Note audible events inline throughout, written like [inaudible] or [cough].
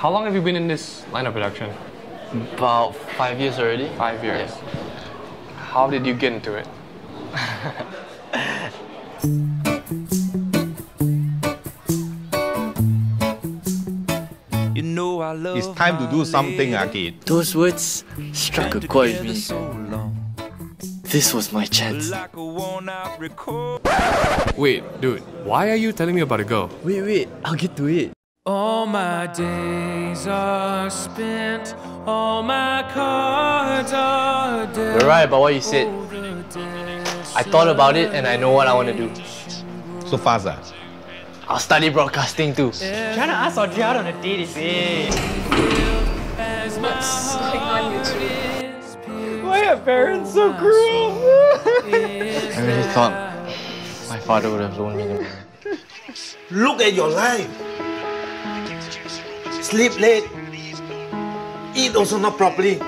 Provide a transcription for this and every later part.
How long have you been in this line of production? About five years already. Five years. Yeah. How did you get into it? You know I love It's time to do something, Akid. Those words struck a chord with me. This was my chance. Like a worn out record. Wait, dude, why are you telling me about a girl? Wait, wait, I'll get to it. All my days are spent, all my cards are dead. You're right about what you said. I thought about it and I know what I want to do. So fast, ah? I'll study broadcasting too. Trying to ask Audrey out on a date is it? Why are parents so cruel? [laughs] I really thought my father would have loaned me the money. Look at your life. Sleep late. Eat also not properly.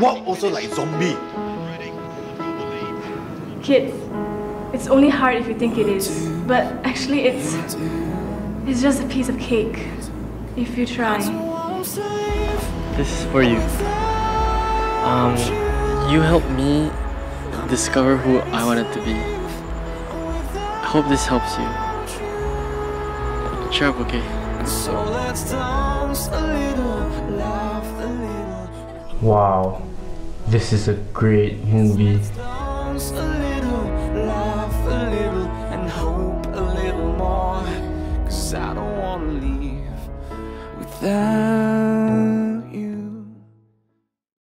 Walk also like zombie. Kids, it's only hard if you think it is, but actually it's it's just a piece of cake if you try. This is for you. Um, you helped me discover who I wanted to be. I hope this helps you. Cheer up, okay? So let's dance a little, laugh a little, Wow, this is a great movie. dance a little, laugh a little, and hope a little more. Cause I don't wanna leave without